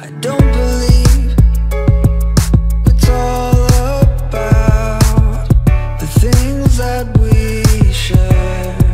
I don't believe it's all about the things that we share.